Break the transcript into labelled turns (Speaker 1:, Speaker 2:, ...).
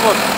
Speaker 1: работает.